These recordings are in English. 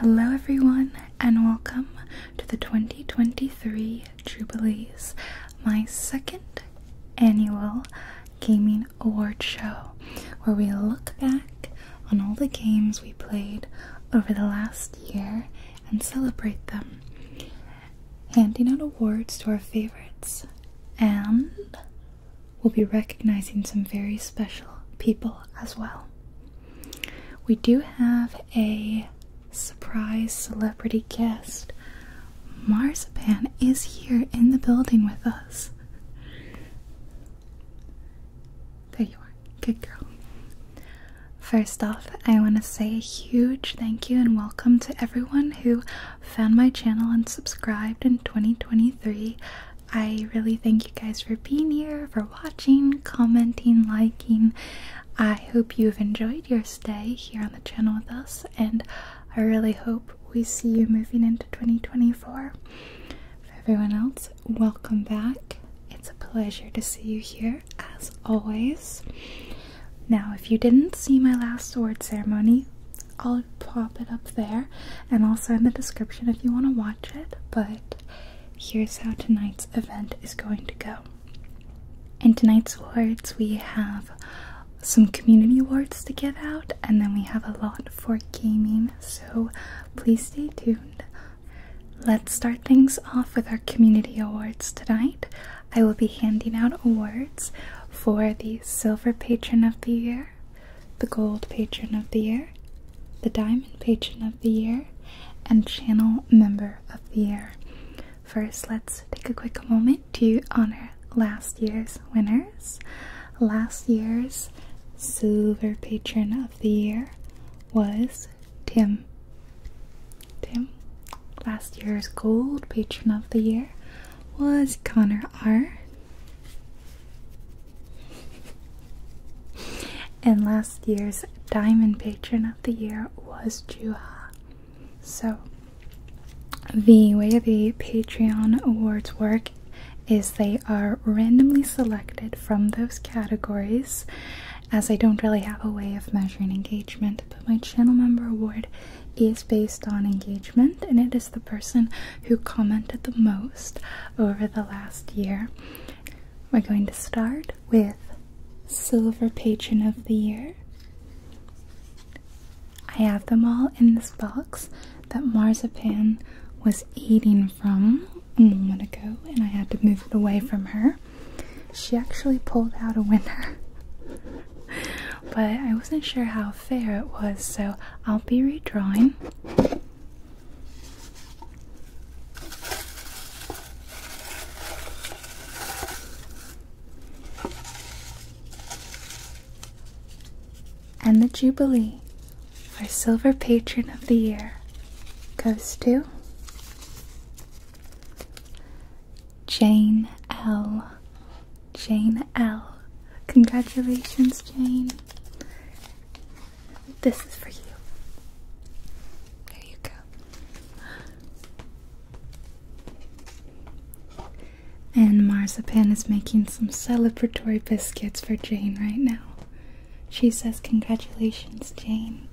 Hello, everyone, and welcome to the 2023 Jubilees, my second annual gaming award show, where we look back on all the games we played over the last year and celebrate them, handing out awards to our favorites, and we'll be recognizing some very special people as well. We do have a surprise celebrity guest. Marzipan is here in the building with us. There you are. Good girl. First off, I want to say a huge thank you and welcome to everyone who found my channel and subscribed in 2023. I really thank you guys for being here, for watching, commenting, liking. I hope you've enjoyed your stay here on the channel with us, and I really hope we see you moving into 2024. For everyone else, welcome back. It's a pleasure to see you here as always. Now, if you didn't see my last sword ceremony, I'll pop it up there and also in the description if you want to watch it. But here's how tonight's event is going to go. In tonight's awards, we have some community awards to give out, and then we have a lot for gaming, so please stay tuned. Let's start things off with our community awards tonight. I will be handing out awards for the Silver Patron of the Year, the Gold Patron of the Year, the Diamond Patron of the Year, and Channel Member of the Year. First, let's take a quick moment to honor last year's winners. Last year's Silver Patron of the Year was Tim. Tim. Last year's Gold Patron of the Year was Connor R. And last year's Diamond Patron of the Year was Juha. So, the way the Patreon awards work is they are randomly selected from those categories as I don't really have a way of measuring engagement, but my channel member award is based on engagement and it is the person who commented the most over the last year. We're going to start with Silver Patron of the Year. I have them all in this box that Marzipan was eating from a moment ago, and I had to move it away from her. She actually pulled out a winner, but I wasn't sure how fair it was, so I'll be redrawing. And the Jubilee, our Silver Patron of the Year, goes to Jane L. Jane L. Congratulations, Jane. This is for you. There you go. And Marzipan is making some celebratory biscuits for Jane right now. She says, Congratulations, Jane.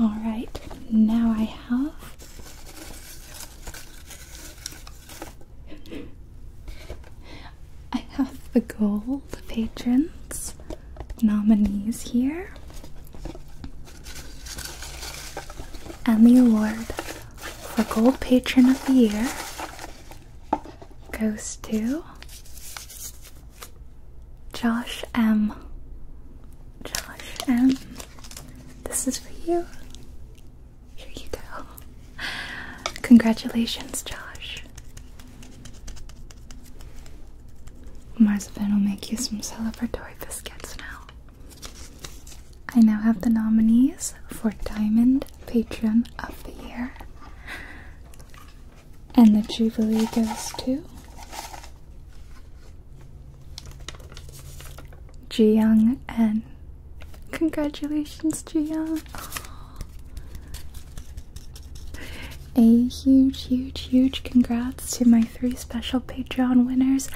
Alright, now I have I have the gold patrons nominees here. The award for Gold Patron of the Year goes to Josh M. Josh M. This is for you. Here you go. Congratulations, Josh. Marzipan will make you some celebratory biscuits now. I now have the nominees for Diamond Patron of the Year. And the Jubilee goes to Jiyoung N. Congratulations, Jiyoung. A huge, huge, huge congrats to my three special Patreon winners.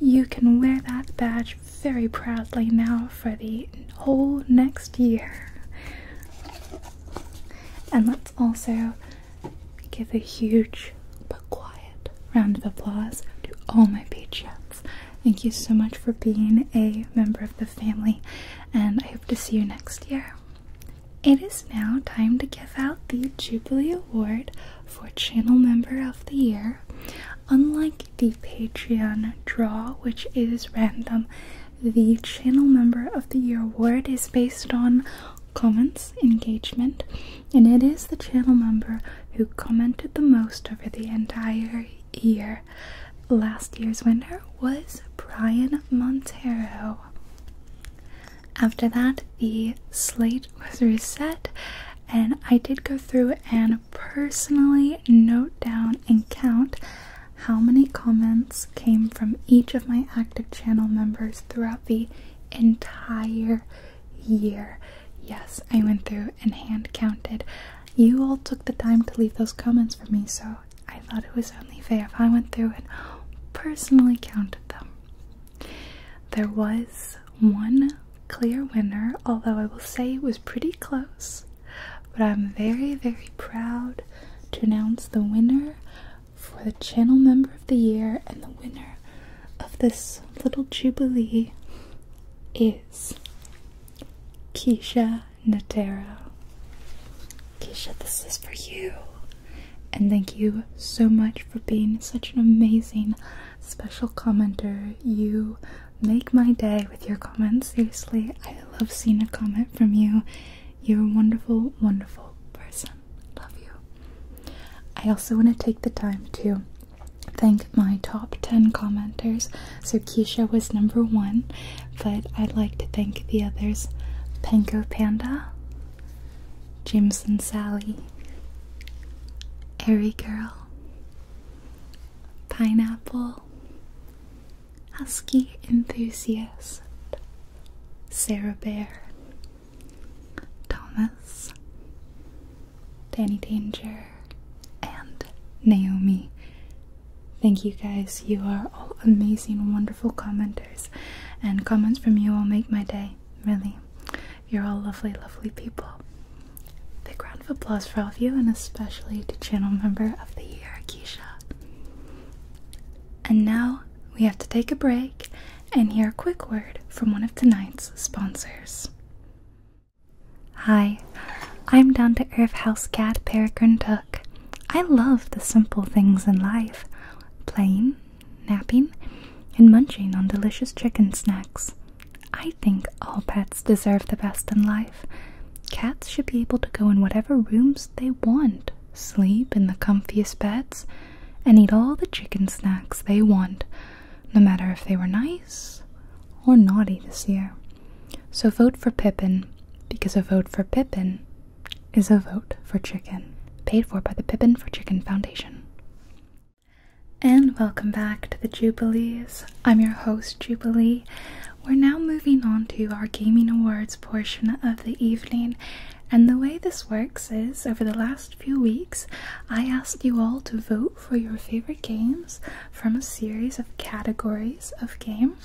You can wear that badge very proudly now for the whole next year. And let's also give a huge but quiet round of applause to all my patrons. Thank you so much for being a member of the family, and I hope to see you next year. It is now time to give out the Jubilee Award for Channel Member of the Year. Unlike the Patreon draw, which is random, the Channel Member of the Year award is based on comments, engagement, and it is the channel member who commented the most over the entire year. Last year's winner was Brian Montero. After that, the slate was reset, and I did go through and personally note down and count how many comments came from each of my active channel members throughout the entire year. Yes, I went through and hand counted. You all took the time to leave those comments for me, so I thought it was only fair if I went through and personally counted them. There was one clear winner, although I will say it was pretty close. But I'm very, very proud to announce the winner for the channel member of the year and the winner of this little jubilee is Keisha Natero. Keisha, this is for you. And thank you so much for being such an amazing special commenter. You make my day with your comments. Seriously, I love seeing a comment from you. You're a wonderful, wonderful person. Love you. I also want to take the time to thank my top 10 commenters. So Keisha was number one, but I'd like to thank the others Panko Panda, Jameson Sally, Airy Girl, Pineapple, Husky Enthusiast, Sarah Bear, Thomas, Danny Danger, and Naomi. Thank you guys. You are all amazing, wonderful commenters, and comments from you will make my day. Really. You're all lovely, lovely people. Big round of applause for all of you, and especially to channel member of the year, Keisha. And now we have to take a break and hear a quick word from one of tonight's sponsors. Hi, I'm down to earth house cat Peregrin Took. I love the simple things in life playing, napping, and munching on delicious chicken snacks. I think all pets deserve the best in life. Cats should be able to go in whatever rooms they want, sleep in the comfiest beds, and eat all the chicken snacks they want, no matter if they were nice or naughty this year. So vote for Pippin, because a vote for Pippin is a vote for chicken. Paid for by the Pippin for Chicken Foundation. And welcome back to the Jubilees. I'm your host, Jubilee. We're now moving on to our Gaming Awards portion of the evening. And the way this works is over the last few weeks, I asked you all to vote for your favorite games from a series of categories of game.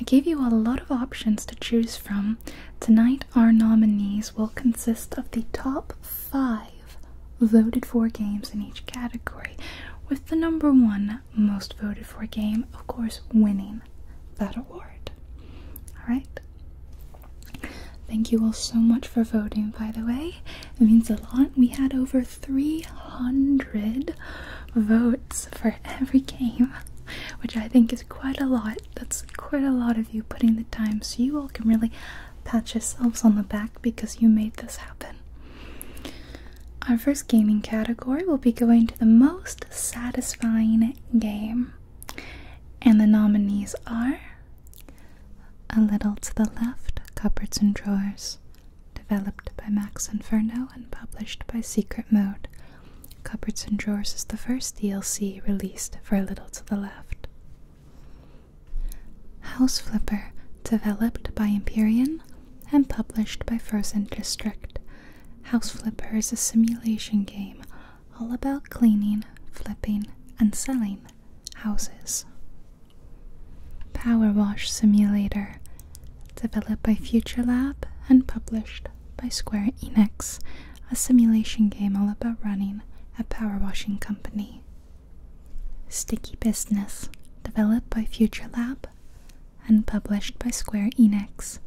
I gave you a lot of options to choose from. Tonight, our nominees will consist of the top five voted for games in each category, with the number one most voted for game, of course, winning that award. Alright? Thank you all so much for voting, by the way. It means a lot. We had over 300 votes for every game, which I think is quite a lot. That's quite a lot of you putting the time, so you all can really pat yourselves on the back because you made this happen. Our first gaming category will be going to the most satisfying game. And the nominees are A Little to the Left, Cupboards and Drawers, developed by Max Inferno and published by Secret Mode. Cupboards and Drawers is the first DLC released for A Little to the Left. House Flipper, developed by Empyrean and published by Frozen District. House Flipper is a simulation game all about cleaning, flipping, and selling houses. Power Wash Simulator, developed by Future Lab and published by Square Enix. a simulation game all about running a power washing company. Sticky Business, developed by Future Lab and published by Square Enix,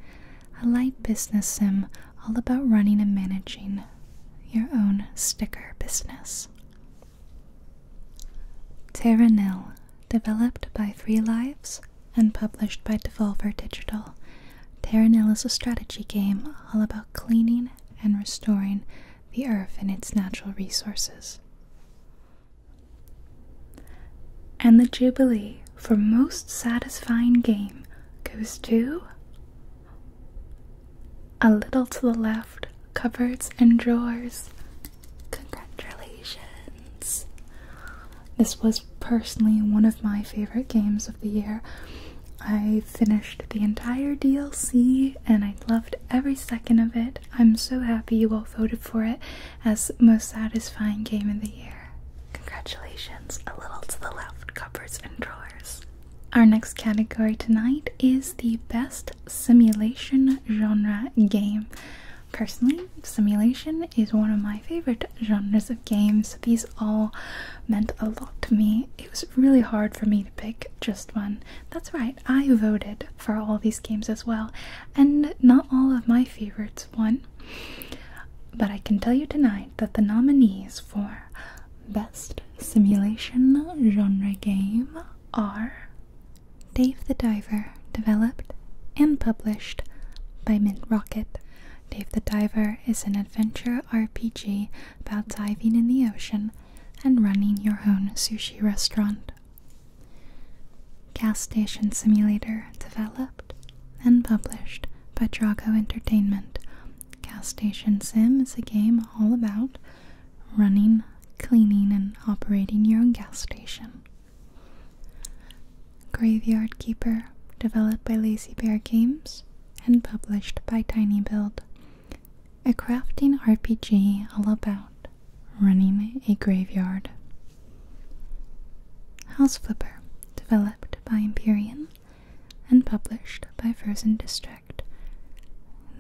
a light business sim all about running and managing your own sticker business. Terra Nil, developed by Free Lives and published by Devolver Digital. Terra Nil is a strategy game all about cleaning and restoring the earth and its natural resources. And the Jubilee for most satisfying game goes to a little to the left, cupboards and drawers. Congratulations! This was personally one of my favorite games of the year. I finished the entire DLC and I loved every second of it. I'm so happy you all voted for it as most satisfying game of the year. Congratulations, a little to the left, cupboards and drawers. Our next category tonight is the best simulation genre game. Personally, simulation is one of my favorite genres of games. These all meant a lot to me. It was really hard for me to pick just one. That's right, I voted for all these games as well, and not all of my favorites won. But I can tell you tonight that the nominees for Best Simulation Genre Game are Dave the Diver, developed and published by Mint Rocket. Dave the Diver is an adventure RPG about diving in the ocean and running your own sushi restaurant. Gas Station Simulator, developed and published by Drago Entertainment. Gas Station Sim is a game all about running, cleaning, and operating your own gas station. Graveyard Keeper, developed by Lazy Bear Games and published by Tiny Build. A crafting RPG all about running a graveyard. House Flipper, developed by Empyrean and published by Frozen District.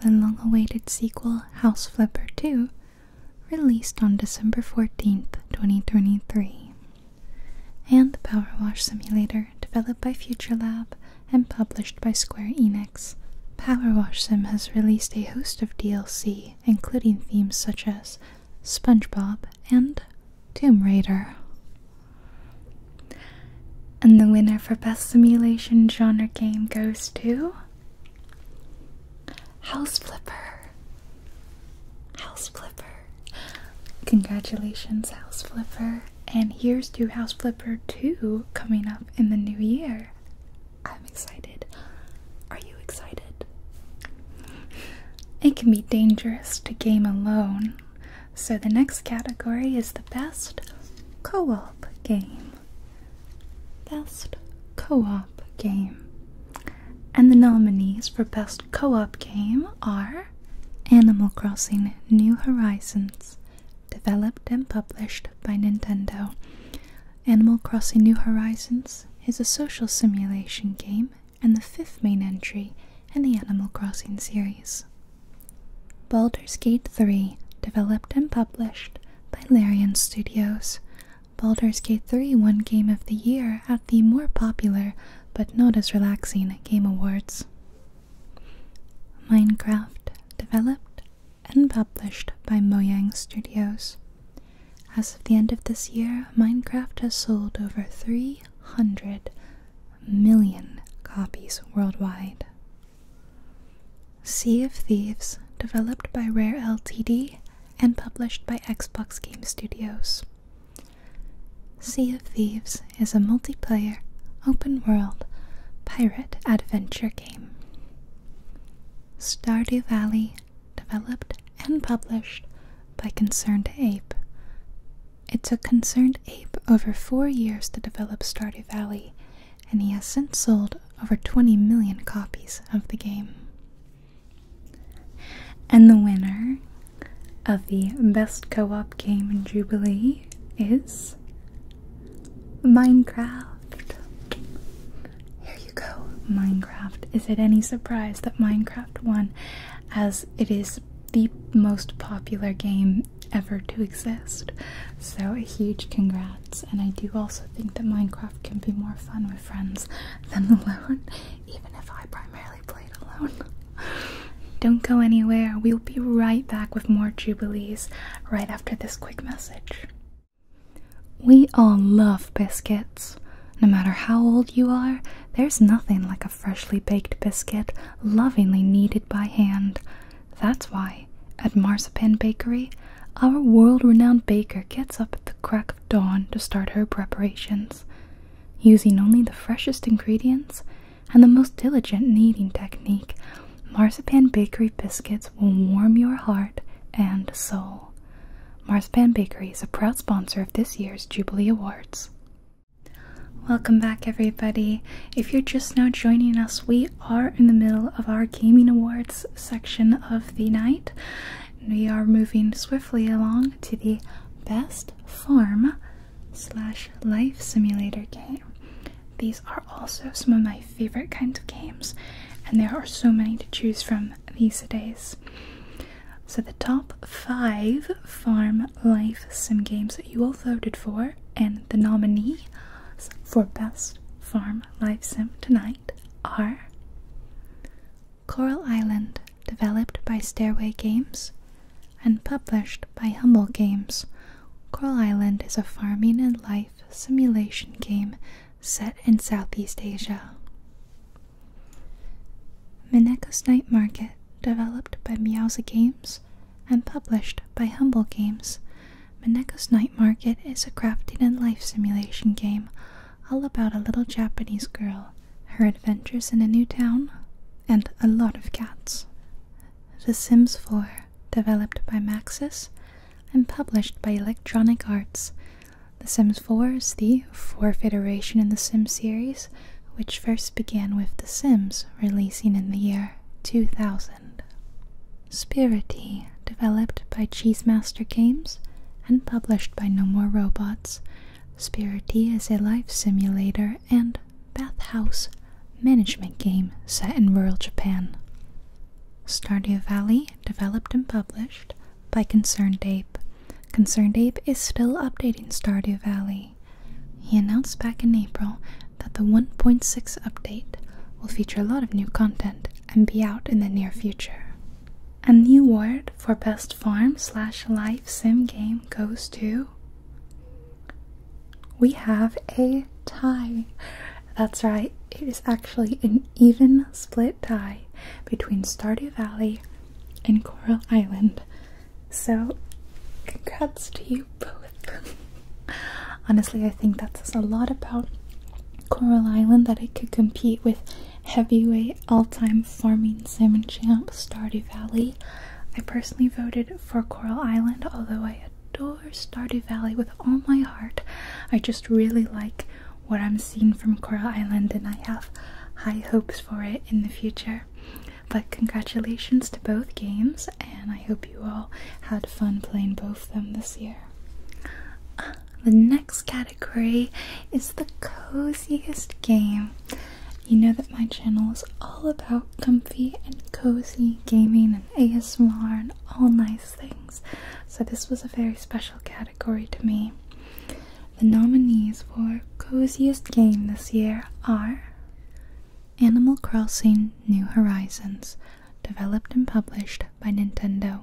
The long awaited sequel, House Flipper 2, released on December 14th, 2023. And the Power Wash Simulator, developed by Future Lab and published by Square Enix. Power Wash Sim has released a host of DLC, including themes such as SpongeBob and Tomb Raider. And the winner for Best Simulation Genre Game goes to House Flipper. House Flipper. Congratulations, House Flipper. And here's to House Flipper 2 coming up in the new year. I'm excited. Are you excited? It can be dangerous to game alone, so the next category is the best co op game. Best co op game. And the nominees for Best Co op Game are Animal Crossing New Horizons, developed and published by Nintendo. Animal Crossing New Horizons is a social simulation game and the fifth main entry in the Animal Crossing series. Baldur's Gate 3, developed and published by Larian Studios. Baldur's Gate 3 won Game of the Year at the more popular but not as relaxing Game Awards. Minecraft, developed and published by Mojang Studios. As of the end of this year, Minecraft has sold over 300 million copies worldwide. Sea of Thieves, developed by Rare Ltd and published by Xbox Game Studios. Sea of Thieves is a multiplayer, open world, pirate adventure game. Stardew Valley, developed and published by Concerned Ape. It took Concerned Ape over four years to develop Stardew Valley, and he has since sold over 20 million copies of the game. And the winner of the Best Co op Game in Jubilee is Minecraft. Here you go, Minecraft. Is it any surprise that Minecraft won, as it is the most popular game ever to exist. So, a huge congrats. And I do also think that Minecraft can be more fun with friends than alone, even if I primarily played alone. Don't go anywhere. We'll be right back with more Jubilees right after this quick message. We all love biscuits. No matter how old you are, there's nothing like a freshly baked biscuit lovingly kneaded by hand. That's why, at Marzipan Bakery, our world renowned baker gets up at the crack of dawn to start her preparations. Using only the freshest ingredients and the most diligent kneading technique, Marzipan Bakery biscuits will warm your heart and soul. Marzipan Bakery is a proud sponsor of this year's Jubilee Awards. Welcome back, everybody. If you're just now joining us, we are in the middle of our Gaming Awards section of the night. We are moving swiftly along to the Best Farm slash Life Simulator game. These are also some of my favorite kinds of games, and there are so many to choose from these days. So, the top five farm life sim games that you all voted for, and the nominee for Best Farm Life Sim tonight are Coral Island, developed by Stairway Games and published by Humble Games. Coral Island is a farming and life simulation game set in Southeast Asia. Mineko's Night Market, developed by Meowza Games and published by Humble Games. Mineko's Night Market is a crafting and life simulation game all about a little Japanese girl, her adventures in a new town, and a lot of cats. The Sims 4, developed by Maxis and published by Electronic Arts. The Sims 4 is the fourth iteration in the Sims series, which first began with The Sims releasing in the year 2000. Spirittea, developed by Cheesemaster Games and published by No More Robots. Spirittea is a life simulator and bathhouse management game set in rural Japan. Stardew Valley, developed and published by Concerned Ape. Concerned Ape is still updating Stardew Valley. He announced back in April that the 1.6 update will feature a lot of new content and be out in the near future. A new award for Best Farm slash Life Sim Game goes to. We have a tie. That's right, it is actually an even split tie between Stardew Valley and Coral Island. So, congrats to you both. Honestly, I think that says a lot about Coral Island that it could compete with heavyweight all-time farming sim champ Stardew Valley. I personally voted for Coral Island, although I adore Stardew Valley with all my heart. I just really like what I'm seeing from Coral Island, and I have high hopes for it in the future. But congratulations to both games, and I hope you all had fun playing both them this year. The next category is the coziest game. You know that my channel is all about comfy and cozy gaming and ASMR and all nice things, so this was a very special category to me. The nominees for coziest game this year are Animal Crossing New Horizons, developed and published by Nintendo.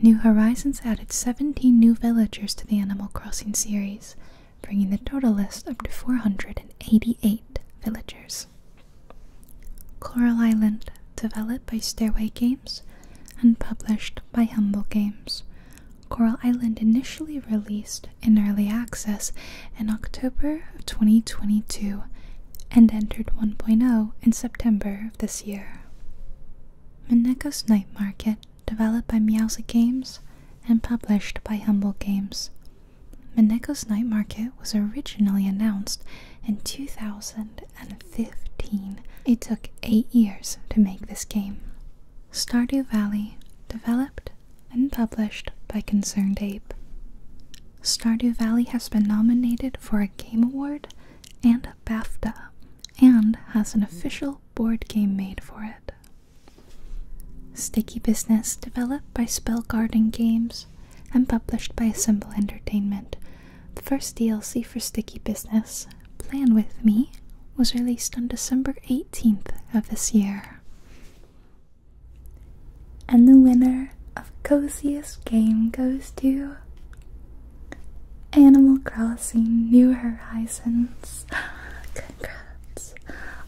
New Horizons added 17 new villagers to the Animal Crossing series, bringing the total list up to 488 villagers. Coral Island, developed by Stairway Games and published by Humble Games. Coral Island initially released in early access in October of 2022 and entered 1.0 in September of this year. Mineko's Night Market, developed by Meowza Games and published by Humble Games. Mineko's Night Market was originally announced in 2015. It took eight years to make this game. Stardew Valley, developed and published by Concerned Ape. Stardew Valley has been nominated for a Game Award and a BAFTA and has an official board game made for it. Sticky Business, developed by Spellgarden Games and published by Assemble Entertainment. The first DLC for Sticky Business, Plan With Me, was released on December 18th of this year. And the winner of Coziest Game goes to Animal Crossing New Horizons.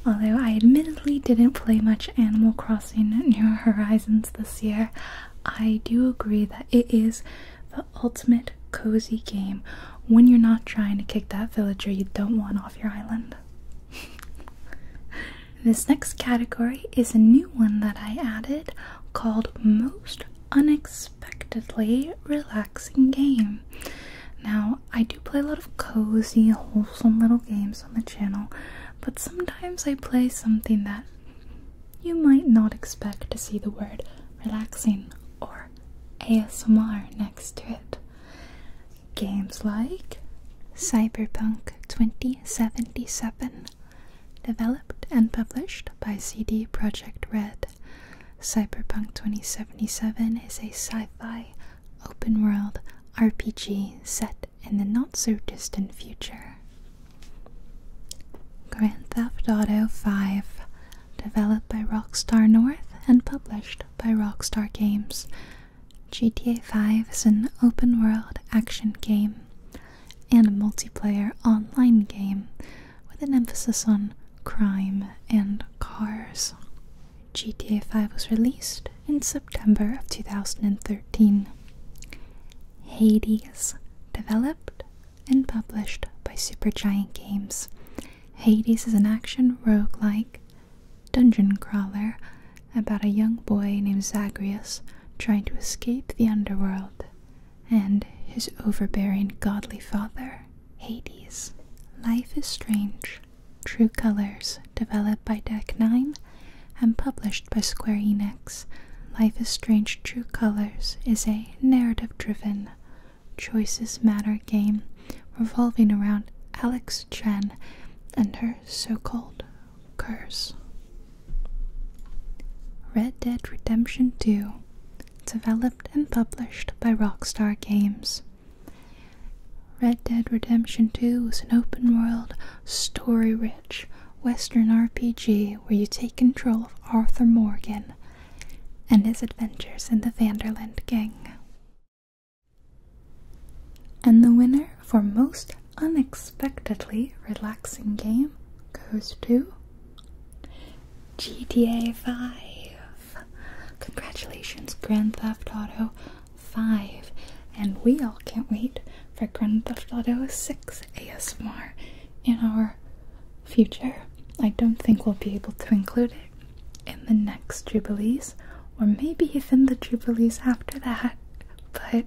Although I admittedly didn't play much Animal Crossing New Horizons this year, I do agree that it is the ultimate cozy game when you're not trying to kick that villager you don't want off your island. this next category is a new one that I added called Most Unexpectedly Relaxing Game. Now, I do play a lot of cozy, wholesome little games on the channel, but sometimes I play something that you might not expect to see the word relaxing or ASMR next to it. Games like Cyberpunk 2077, developed and published by CD Projekt Red. Cyberpunk 2077 is a sci fi open world RPG set in the not so distant future. Grand Theft Auto 5, developed by Rockstar North and published by Rockstar Games. GTA 5 is an open world action game and a multiplayer online game with an emphasis on crime and cars. GTA 5 was released in September of 2013. Hades, developed and published by Supergiant Games. Hades is an action roguelike dungeon crawler about a young boy named Zagreus trying to escape the underworld and his overbearing godly father, Hades. Life is Strange, True Colors, developed by Deck 9 and published by Square Enix. Life is Strange True Colors is a narrative driven, choices matter game revolving around Alex Chen and her so called curse. Red Dead Redemption 2, developed and published by Rockstar Games. Red Dead Redemption 2 is an open world, story rich Western RPG where you take control of Arthur Morgan and his adventures in the Van der Linde Gang. And the winner for most unexpectedly relaxing game goes to GTA 5. Congratulations, Grand Theft Auto 5. And we all can't wait for Grand Theft Auto 6 ASMR in our future. I don't think we'll be able to include it in the next Jubilees, or maybe even the Jubilees after that, but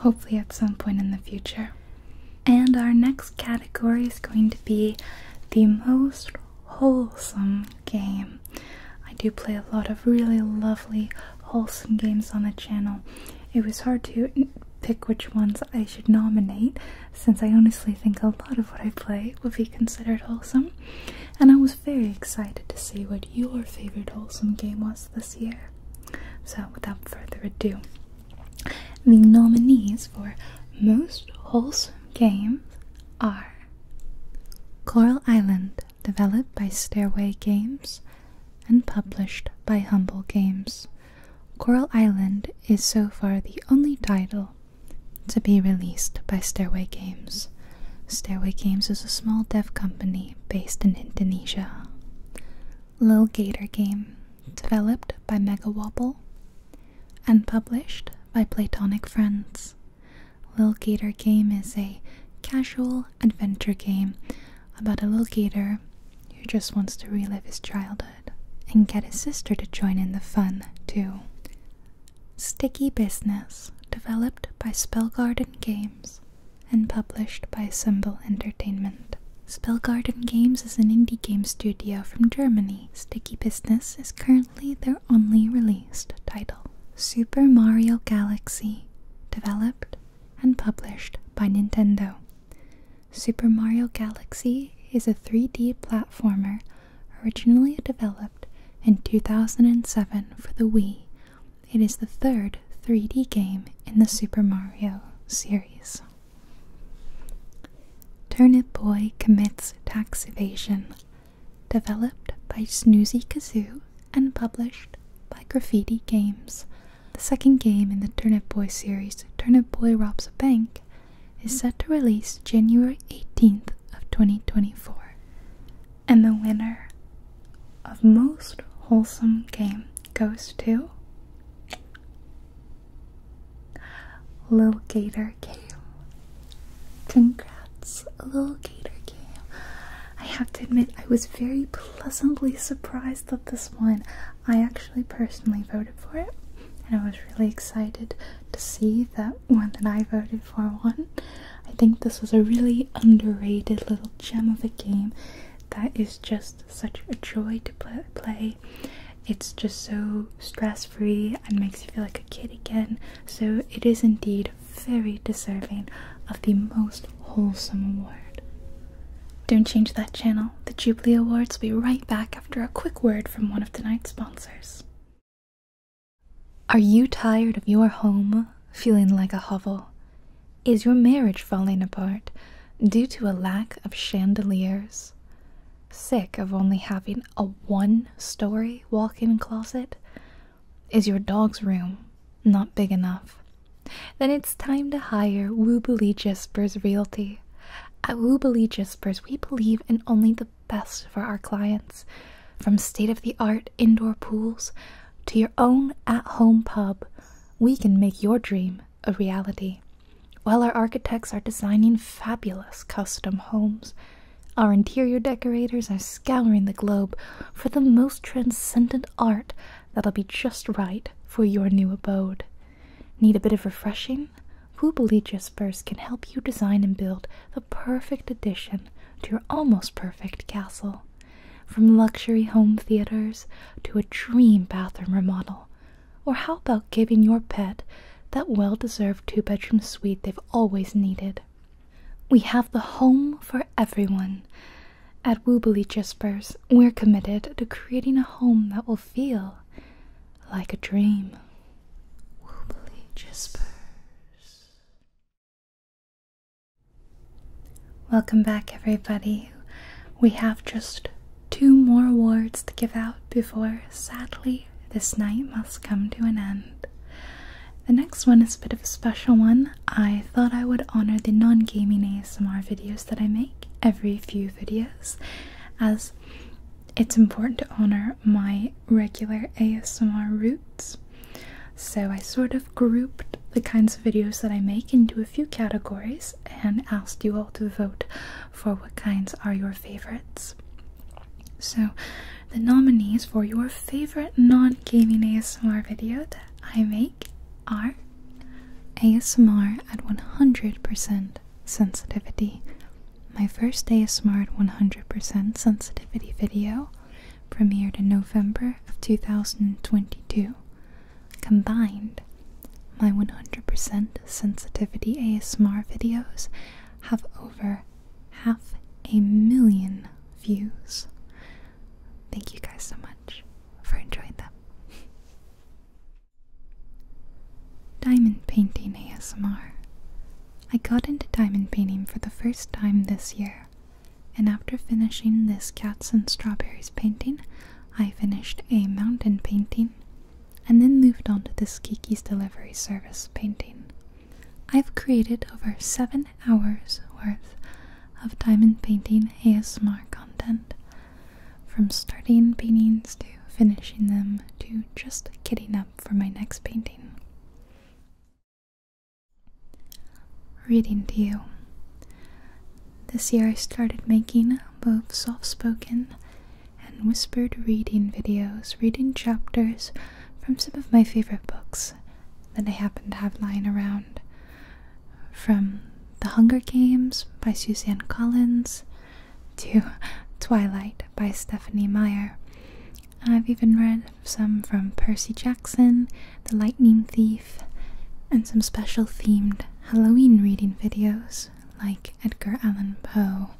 hopefully at some point in the future. And our next category is going to be the most wholesome game. I do play a lot of really lovely, wholesome games on the channel. It was hard to pick which ones I should nominate since I honestly think a lot of what I play would be considered wholesome. And I was very excited to see what your favorite wholesome game was this year. So, without further ado, the nominees for most wholesome games are Coral Island, developed by Stairway Games and published by Humble Games. Coral Island is so far the only title to be released by Stairway Games. Stairway Games is a small dev company based in Indonesia. Lil Gator Game, developed by Mega Wobble and published by Platonic Friends. Lil Gator Game is a casual adventure game about a little gator who just wants to relive his childhood and get his sister to join in the fun, too. Sticky Business, developed by Spellgarden Games and published by Assemble Entertainment. Spellgarden Games is an indie game studio from Germany. Sticky Business is currently their only released title. Super Mario Galaxy, developed and published by Nintendo. Super Mario Galaxy is a 3D platformer originally developed in 2007 for the Wii. It is the third 3D game in the Super Mario series. Turnip Boy Commits Tax Evasion, developed by Snoozy Kazoo and published by Graffiti Games. The second game in the Turnip Boy series, Turnip Boy Robs a Bank, is set to release January 18th of 2024. And the winner of most wholesome game goes to Little Gator Game. Congrats, Little Gator Game. I have to admit, I was very pleasantly surprised that this one. I actually personally voted for it, and I was really excited to see that one that I voted for won. I think this was a really underrated little gem of a game that is just such a joy to play. It's just so stress free and makes you feel like a kid again. So, it is indeed very deserving of the most wholesome award. Don't change that channel. The Jubilee Awards will be right back after a quick word from one of tonight's sponsors. Are you tired of your home feeling like a hovel? Is your marriage falling apart due to a lack of chandeliers? Sick of only having a one story walk in closet? Is your dog's room not big enough? Then it's time to hire Woobly Jispers Realty. At Woobly Jispers, we believe in only the best for our clients. From state of the art indoor pools to your own at home pub, we can make your dream a reality. While our architects are designing fabulous custom homes, our interior decorators are scouring the globe for the most transcendent art that'll be just right for your new abode. Need a bit of refreshing? Woobly Jispers can help you design and build the perfect addition to your almost perfect castle. From luxury home theaters to a dream bathroom remodel. Or how about giving your pet that well deserved two bedroom suite they've always needed? We have the home for everyone. At Woobly Jispers, we're committed to creating a home that will feel like a dream. Woobly Jispers. Welcome back, everybody. We have just two more awards to give out before, sadly, this night must come to an end. The next one is a bit of a special one. I thought I would honor the non gaming ASMR videos that I make every few videos, as it's important to honor my regular ASMR roots. So I sort of grouped the kinds of videos that I make into a few categories and asked you all to vote for what kinds are your favorites. So, the nominees for your favorite non gaming ASMR video that I make are ASMR at 100% sensitivity. My first ASMR at 100% sensitivity video premiered in November of 2022. Combined, my 100% sensitivity ASMR videos have over half a million views. Thank you guys so much for enjoying them. Diamond painting ASMR. I got into diamond painting for the first time this year, and after finishing this cats and strawberries painting, I finished a mountain painting and then moved on to this Kiki's Delivery Service painting. I've created over seven hours worth of diamond painting ASMR content, from starting paintings to finishing them to just kitting up for my next painting. Reading to you. This year I started making both soft spoken and whispered reading videos, reading chapters from some of my favorite books that I happen to have lying around. From The Hunger Games by Suzanne Collins to Twilight by Stephenie Meyer. I've even read some from Percy Jackson, The Lightning Thief, and some special themed Halloween reading videos like Edgar Allan Poe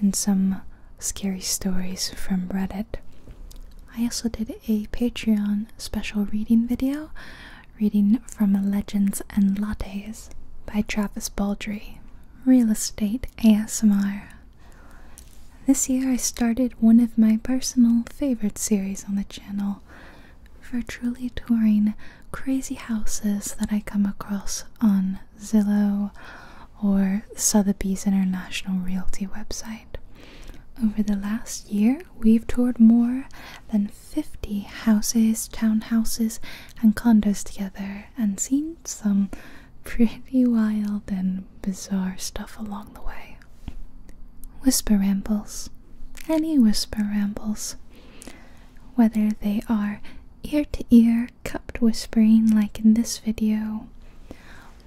and some scary stories from Reddit. I also did a Patreon special reading video reading from Legends and Lattes by Travis Baldree, Real Estate ASMR. This year I started one of my personal favorite series on the channel, virtually touring crazy houses that I come across on Zillow or Sotheby's International Realty website. Over the last year, we've toured more than 50 houses, townhouses, and condos together and seen some pretty wild and bizarre stuff along the way. Whisper rambles. Any whisper rambles. Whether they are ear to ear cupped whispering, like in this video,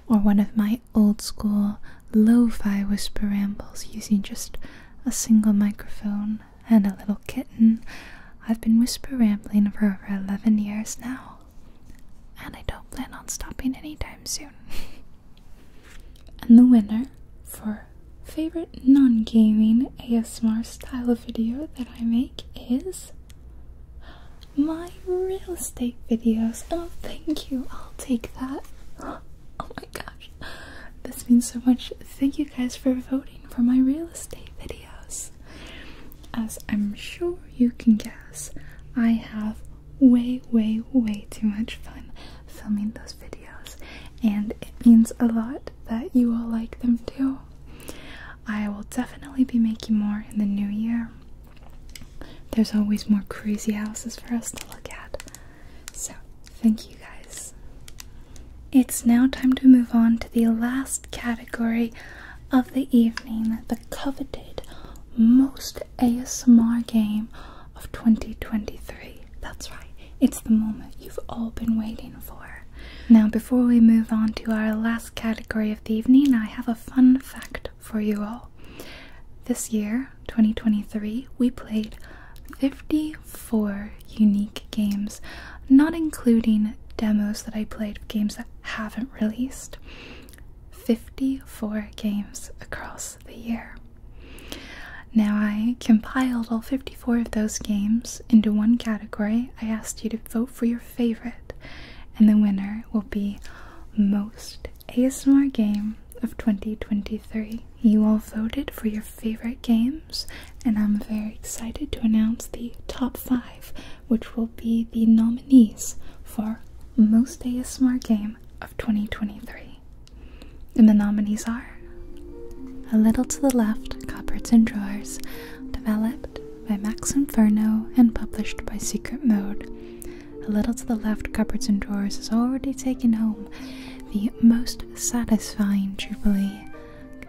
or one of my old school lo fi whisper rambles using just a single microphone and a little kitten. I've been whisper rambling for over 11 years now, and I don't plan on stopping anytime soon. and the winner for favorite non gaming ASMR style video that I make is my real estate videos. Oh, thank you. I'll take that. Oh my gosh. This means so much. Thank you guys for voting for my real estate videos. As I'm sure you can guess, I have way, way, way too much fun filming those videos, and it means a lot that you all like them too. I will definitely be making more in the new year. There's always more crazy houses for us to look at. So, thank you guys. It's now time to move on to the last category of the evening the coveted most ASMR game of 2023. That's right, it's the moment you've all been waiting for. Now, before we move on to our last category of the evening, I have a fun fact for you all. This year, 2023, we played 54 unique games, not including demos that I played games that haven't released. 54 games across the year. Now, I compiled all 54 of those games into one category. I asked you to vote for your favorite, and the winner will be Most ASMR Game of 2023. You all voted for your favorite games, and I'm very excited to announce the top five, which will be the nominees for Most ASMR Game of 2023. And the nominees are A Little to the Left Cupboards and Drawers, developed by Max Inferno and published by Secret Mode. A Little to the Left Cupboards and Drawers has already taken home the most satisfying Jubilee.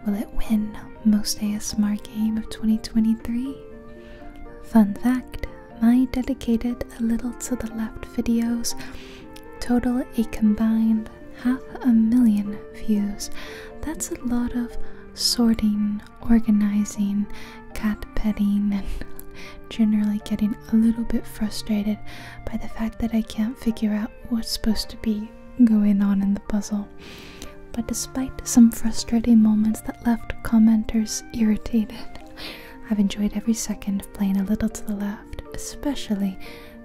Will it win Most ASMR Game of 2023? Fun fact my dedicated A Little to the Left videos total a combined half a million views. That's a lot of sorting, organizing, cat petting, and generally getting a little bit frustrated by the fact that I can't figure out what's supposed to be going on in the puzzle. But despite some frustrating moments that left commenters irritated, I've enjoyed every second of playing a little to the left, especially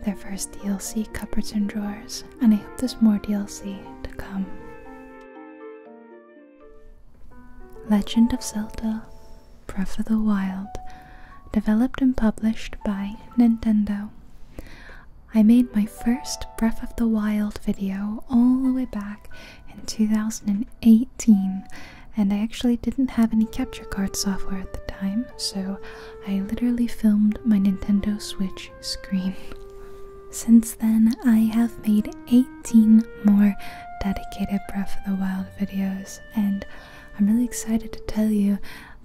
their first DLC, Cupboards and Drawers, and I hope there's more DLC to come. Legend of Zelda Breath of the Wild, developed and published by Nintendo. I made my first Breath of the Wild video all the way back in 2018, and I actually didn't have any capture card software at the time, so I literally filmed my Nintendo Switch screen. Since then, I have made 18 more dedicated Breath of the Wild videos, and I'm really excited to tell you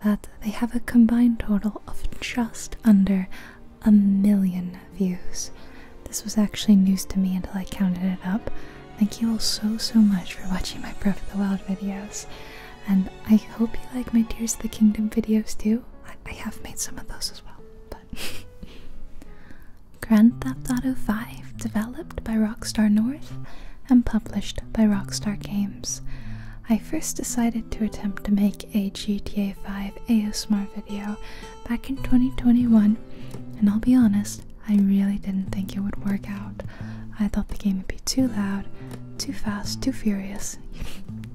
that they have a combined total of just under a million views. This was actually news to me until I counted it up. Thank you all so, so much for watching my Breath of the Wild videos. And I hope you like my Tears of the Kingdom videos too. I, I have made some of those as well. But Grand Theft Auto 5, developed by Rockstar North and published by Rockstar Games. I first decided to attempt to make a GTA 5 ASMR video back in 2021, and I'll be honest, I really didn't think it would work out. I thought the game would be too loud, too fast, too furious.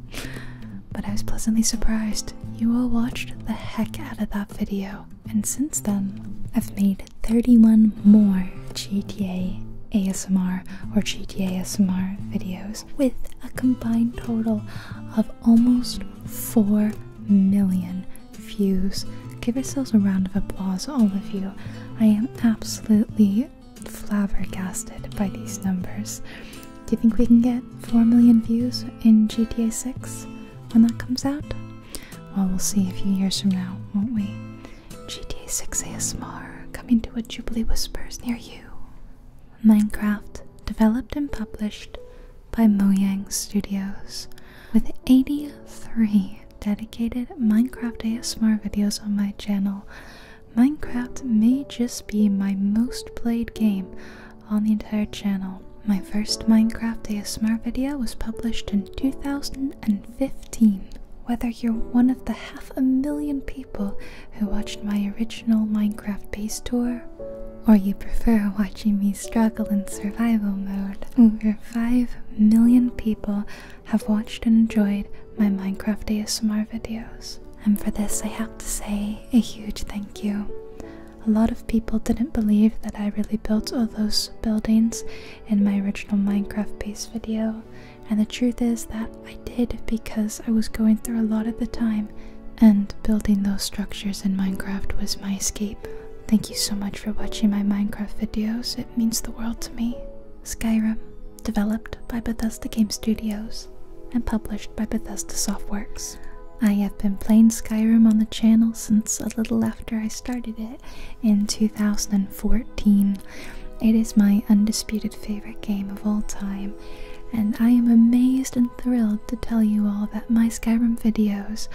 but I was pleasantly surprised. You all watched the heck out of that video, and since then, I've made 31 more GTA ASMR or GTA ASMR videos with a combined total of almost 4 million views. Give yourselves a round of applause, all of you. I am absolutely flabbergasted by these numbers. Do you think we can get 4 million views in GTA 6 when that comes out? Well, we'll see a few years from now, won't we? GTA 6 ASMR coming to a Jubilee Whispers near you. Minecraft, developed and published by Mojang Studios, with 83 dedicated Minecraft ASMR videos on my channel. Minecraft may just be my most played game on the entire channel. My first Minecraft ASMR video was published in 2015. Whether you're one of the half a million people who watched my original Minecraft base tour, or you prefer watching me struggle in survival mode, over 5 million people have watched and enjoyed my Minecraft ASMR videos. And for this, I have to say a huge thank you. A lot of people didn't believe that I really built all those buildings in my original Minecraft base video, and the truth is that I did because I was going through a lot at the time, and building those structures in Minecraft was my escape. Thank you so much for watching my Minecraft videos, it means the world to me. Skyrim, developed by Bethesda Game Studios and published by Bethesda Softworks. I have been playing Skyrim on the channel since a little after I started it in 2014. It is my undisputed favorite game of all time, and I am amazed and thrilled to tell you all that my Skyrim videos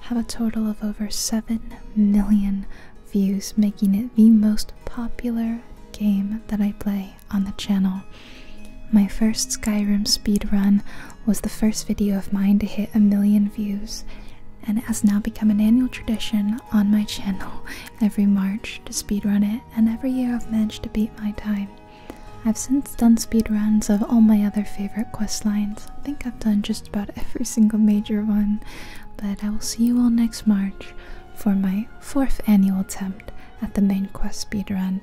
have a total of over 7 million views, making it the most popular game that I play on the channel. My first Skyrim speedrun was the first video of mine to hit a million views, and it has now become an annual tradition on my channel every March to speedrun it, and every year I've managed to beat my time. I've since done speedruns of all my other favorite quest lines. I think I've done just about every single major one, but I will see you all next March for my fourth annual attempt at the main quest speedrun,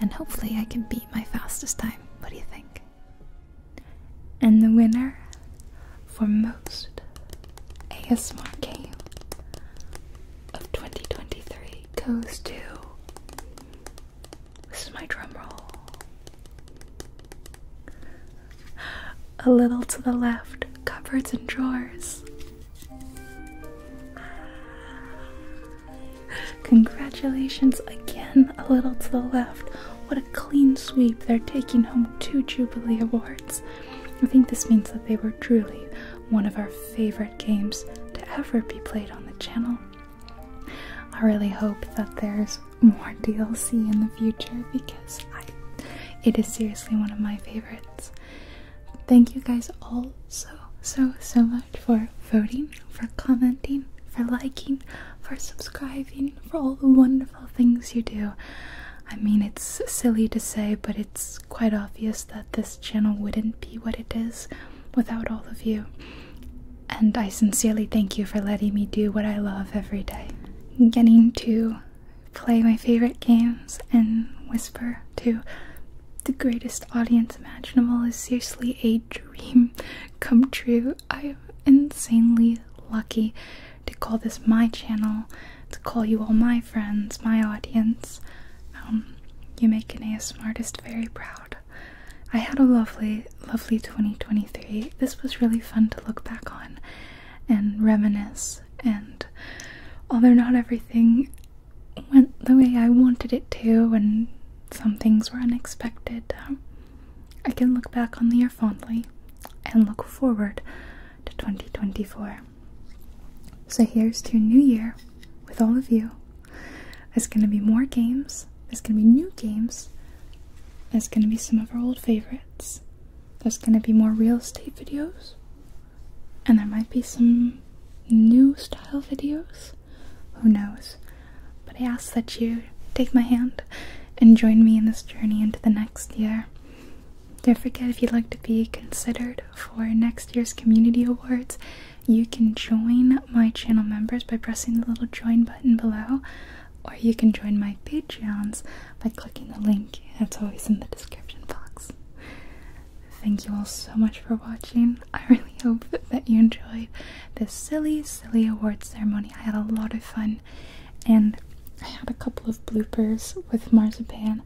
and hopefully I can beat my fastest time. What do you think? And the winner for most ASMR game of 2023 goes to. This is my drum roll. A little to the left, cupboards and drawers. Congratulations again, a little to the left. What a clean sweep. They're taking home two Jubilee Awards. I think this means that they were truly one of our favorite games to ever be played on the channel. I really hope that there's more DLC in the future because I it is seriously one of my favorites. Thank you guys all so so so much for voting, for commenting, for liking, for subscribing, for all the wonderful things you do. I mean, it's silly to say, but it's quite obvious that this channel wouldn't be what it is without all of you. And I sincerely thank you for letting me do what I love every day. Getting to play my favorite games and whisper to the greatest audience imaginable is seriously a dream come true. I am insanely lucky to call this my channel, to call you all my friends, my audience. Um, you make an ASMR artist very proud. I had a lovely, lovely 2023. This was really fun to look back on and reminisce. And although not everything went the way I wanted it to, and some things were unexpected, um, I can look back on the year fondly and look forward to 2024. So here's to a new year with all of you. There's going to be more games, there's going to be new games, there's going to be some of our old favorites, there's going to be more real estate videos, and there might be some new style videos. Who knows? But I ask that you take my hand and join me in this journey into the next year. Don't forget if you'd like to be considered for next year's community awards, you can join my channel members by pressing the little join button below, or you can join my Patreons by clicking the link that's always in the description box. Thank you all so much for watching. I really hope that you enjoyed this silly, silly award ceremony. I had a lot of fun, and I had a couple of bloopers with Marzipan.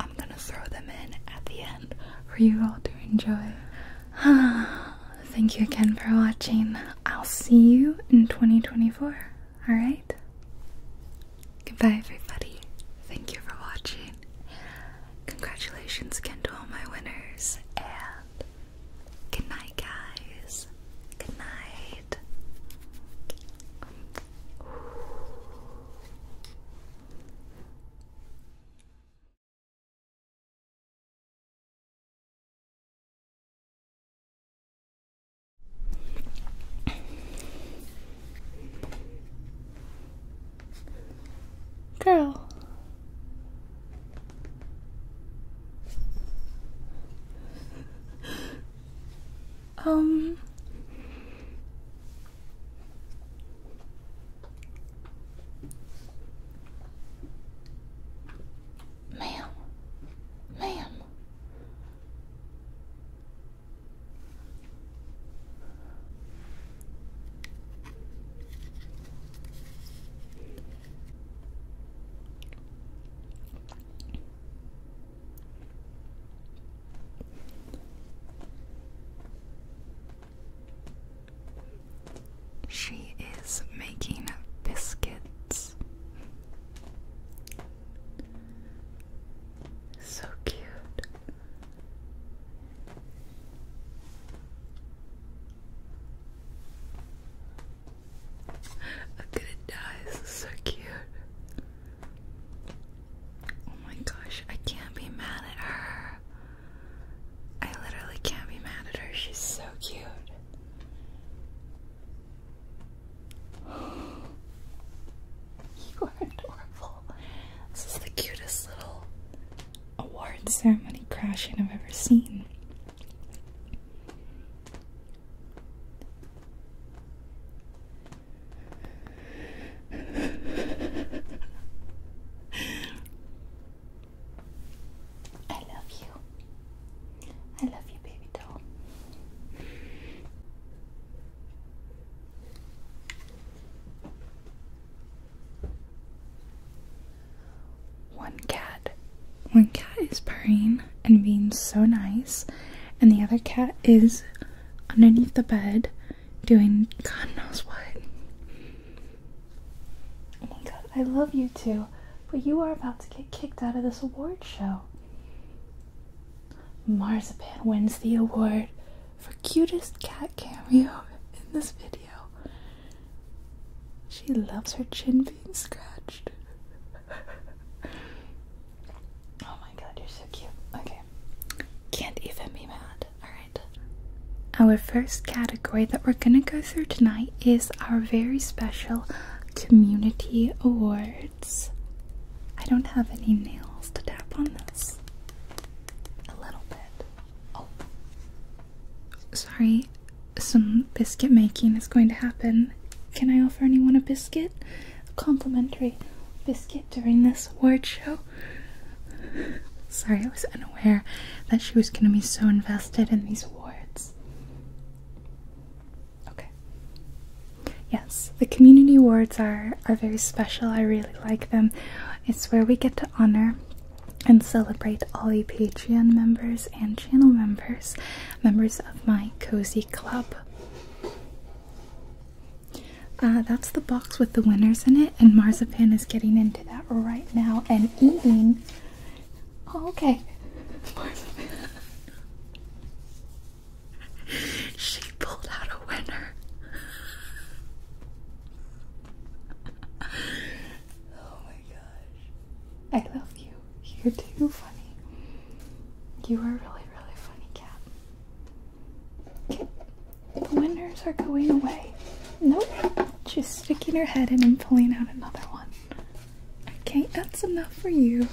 I'm gonna throw them in at the end for you all to enjoy. Thank you again for watching. I'll see you in 2024. Alright? Goodbye, everybody. Thank you for watching. Congratulations again to all my winners. And good night, guys. Good night. Girl. Um. Ma'am. Ma'am. She is making biscuits. So cute. I'm gonna die. This is so cute. Oh my gosh, I can't be mad at her. I literally can't be mad at her. She's so cute. You are adorable. This is the cutest little award crashing I've ever seen. I love you. I love you, baby doll. One cat. One cat is purring and being so nice, and the other cat is underneath the bed doing God knows what. Oh my god, I love you too, but you are about to get kicked out of this award show. Marzipan wins the award for cutest cat cameo in this video. She loves her chin being scratched. oh my god, you're so cute. Okay. Can't even be mad. Alright. Our first category that we're gonna go through tonight is our very special community awards. I don't have any nails to tap on this. A little bit. Oh. Sorry, some biscuit making is going to happen. Can I offer anyone a biscuit? A complimentary biscuit during this award show? Sorry, I was unaware that she was going to be so invested in these awards. Okay. Yes, the community awards are, are very special. I really like them. It's where we get to honor and celebrate all the Patreon members and channel members, members of my cozy club. Uh, that's the box with the winners in it, and Marzipan is getting into that right now and eating. Oh, okay. Marzipan. she pulled out a winner. oh my gosh. I love you. You're too funny. You are a really, really funny cat. Okay. The winners are going away. Nope. Her head in and pulling out another one. Okay, that's enough for you.